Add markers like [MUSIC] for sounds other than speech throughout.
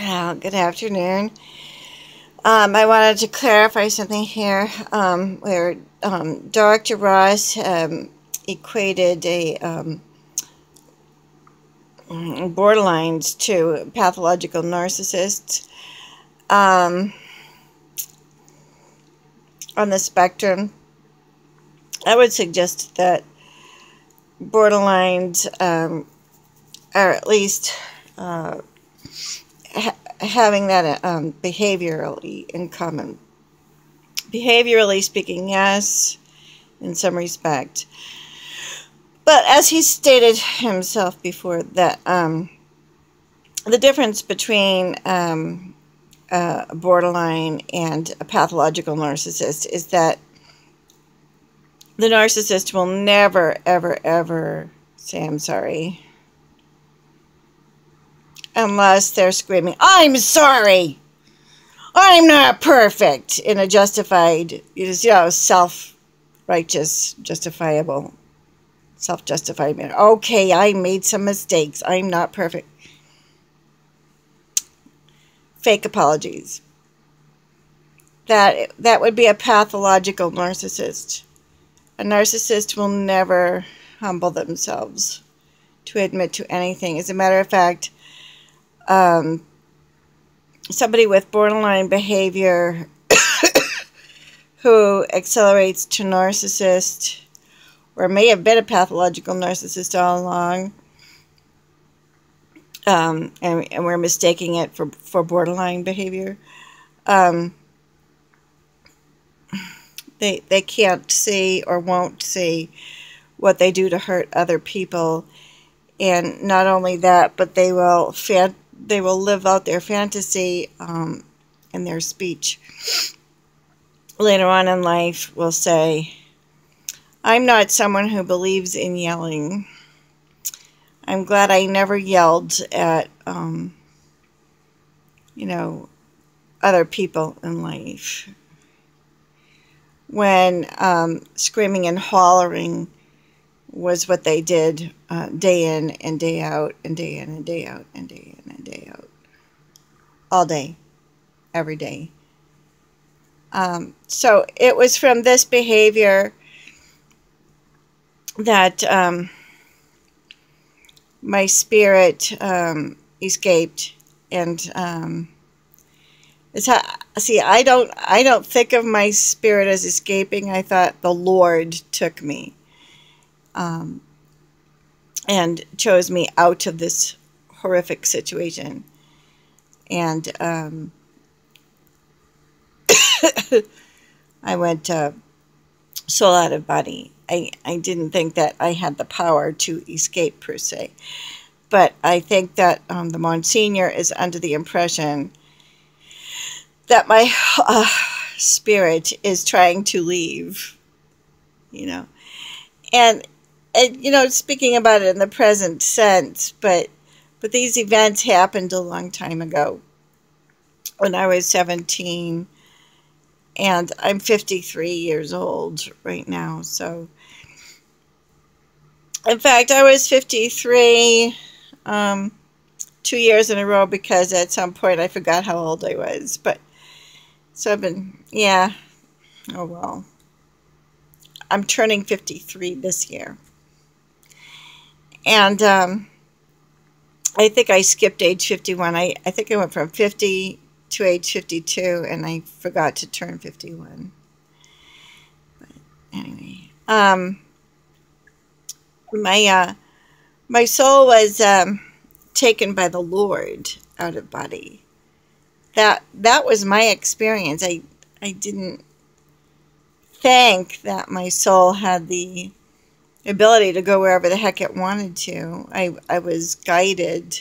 Uh, good afternoon. Um, I wanted to clarify something here um, where um, Dr. Ross um, equated a um, borderlines to pathological narcissists um, on the spectrum. I would suggest that borderlines are at least uh, ha having that um, behaviorally in common. Behaviorally speaking, yes, in some respect. But as he stated himself before, that um, the difference between um, a borderline and a pathological narcissist is that the narcissist will never, ever, ever say, I'm sorry. Unless they're screaming, I'm sorry. I'm not perfect in a justified, you know, self righteous, justifiable, self justified manner. Okay, I made some mistakes. I'm not perfect. Fake apologies. That that would be a pathological narcissist. A narcissist will never humble themselves to admit to anything. As a matter of fact, um, somebody with borderline behavior [COUGHS] who accelerates to narcissist or may have been a pathological narcissist all along um, and, and, we're mistaking it for, for borderline behavior. Um, they they can't see or won't see what they do to hurt other people. And not only that but they will fan they will live out their fantasy um, in their speech. Later on in life will say i'm not someone who believes in yelling. I'm glad i never yelled at um, you know other people in life. When um, screaming and hollering was what they did uh, day in and day out and day in and day out and day in and day out. All day, every day. Um, so it was from this behavior that um, my spirit um, escaped and um, it's how, see, I don't, I don't think of my spirit as escaping. I thought the Lord took me, um, and chose me out of this horrific situation, and um, [COUGHS] I went uh, soul out of body. I, I didn't think that I had the power to escape per se, but I think that um, the Monsignor is under the impression that my uh, spirit is trying to leave, you know. And, and, you know, speaking about it in the present sense, but, but these events happened a long time ago when I was 17 and I'm 53 years old right now. So, in fact, I was 53 um, two years in a row because at some point I forgot how old I was. But so I've been, yeah. Oh well. I'm turning 53 this year. And um, I think I skipped age 51. I, I think I went from 50 to age 52 and I forgot to turn 51. But anyway, um, my, uh, my soul was um, taken by the Lord out of body that that was my experience. I I didn't think that my soul had the ability to go wherever the heck it wanted to. I I was guided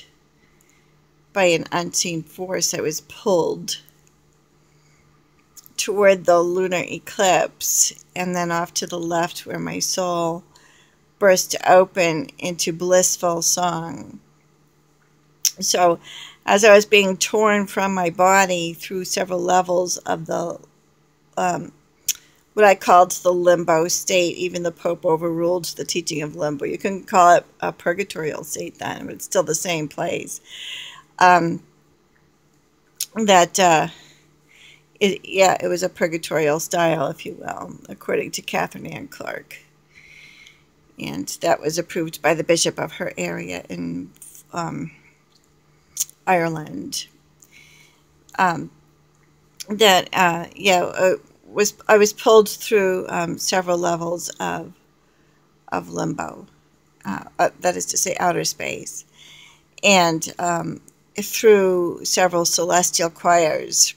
by an unseen force. I was pulled toward the lunar eclipse and then off to the left where my soul burst open into blissful song. So as I was being torn from my body through several levels of the um, what I called the limbo state. Even the Pope overruled the teaching of limbo. You can call it a purgatorial state then, but it's still the same place. Um, that uh, it, yeah, it was a purgatorial style, if you will, according to Kathryn Ann Clarke. And that was approved by the bishop of her area in um, Ireland. Um, that uh, yeah uh, was I was pulled through um, several levels of of limbo, uh, uh that is to say, outer space, and um, through several celestial choirs.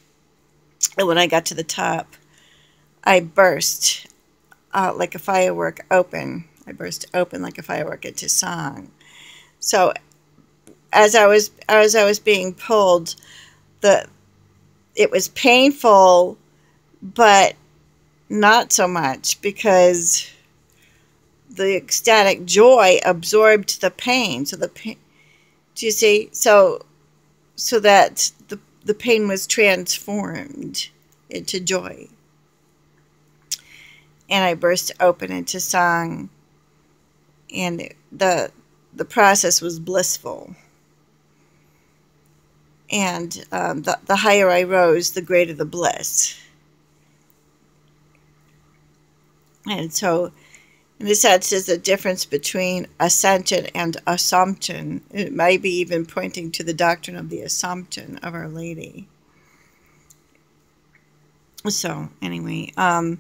And when I got to the top, I burst uh, like a firework open. I burst open like a firework into song. So as I was as I was being pulled, the it was painful, but not so much because the ecstatic joy absorbed the pain. So the pain, do you see? So so that the, the pain was transformed into joy. And I burst open into song, and the the process was blissful. And um, the, the higher I rose, the greater the bliss. And so in a sense, there's a difference between ascension and assumption. It may be even pointing to the doctrine of the assumption of Our Lady. So, anyway, um,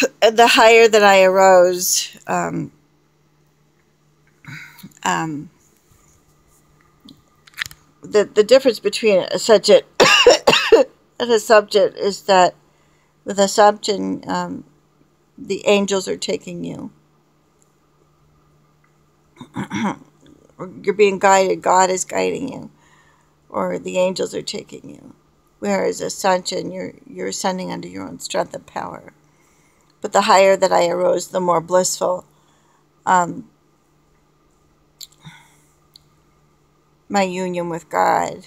[SIGHS] the higher that I arose, um, um, the, the difference between a subject [COUGHS] and a subject is that with assumption, um, the angels are taking you. [CLEARS THROAT] You're being guided, God is guiding you, or the angels are taking you. Whereas ascension, you're, you're ascending under your own strength and power. But the higher that I arose, the more blissful um, my union with God.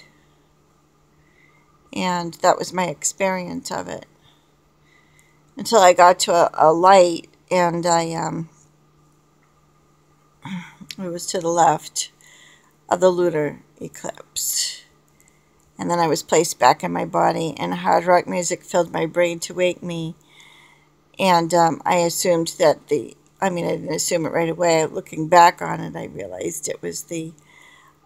And that was my experience of it until I got to a, a light and I um it was to the left of the lunar eclipse. And then I was placed back in my body and hard rock music filled my brain to wake me. And um, I assumed that the, I mean, I didn't assume it right away. Looking back on it, I realized it was the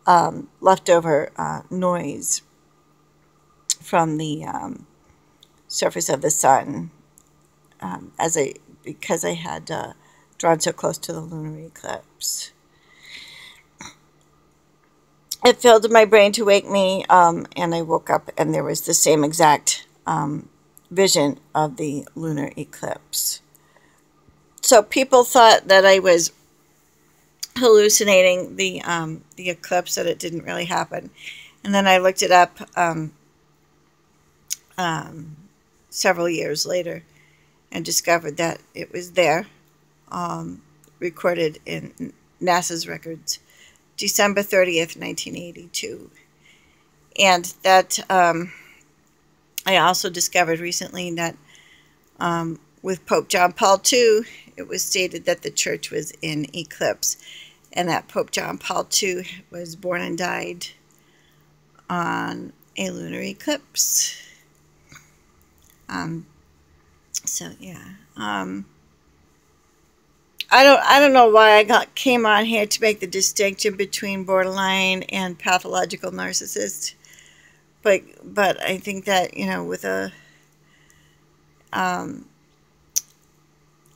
um, leftover uh, noise from the um, surface of the sun um, as I because I had uh, drawn so close to the lunar eclipse. It filled my brain to wake me, um, and I woke up, and there was the same exact um, vision of the lunar eclipse. So people thought that I was hallucinating the um, the eclipse, that it didn't really happen. And then I looked it up um, um, several years later and discovered that it was there, um, recorded in NASA's records, December 30th, 1982. And that um, I also discovered recently that um, with Pope John Paul II, it was stated that the church was in eclipse and that Pope John Paul II was born and died on a lunar eclipse. Um, so yeah. Um, I don't I don't know why I got came on here to make the distinction between borderline and pathological narcissist. But but I think that, you know, with a um,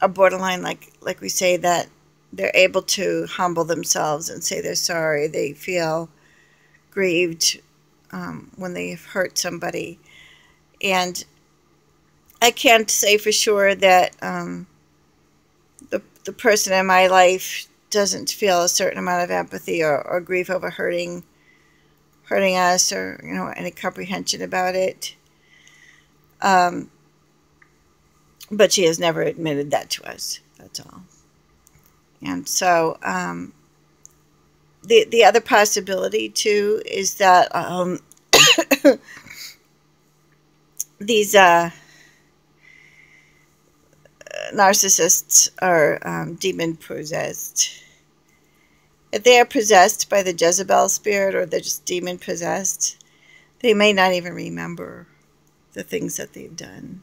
a borderline like like we say that they're able to humble themselves and say they're sorry. They feel grieved um, when they've hurt somebody. And I can't say for sure that um, the, the person in my life doesn't feel a certain amount of empathy or, or grief over hurting hurting us or you know any comprehension about it. Um, but she has never admitted that to us. That's all. And so um, the the other possibility too is that um, [COUGHS] these uh, narcissists are um, demon possessed. If they are possessed by the Jezebel spirit or they're just demon possessed, they may not even remember the things that they've done.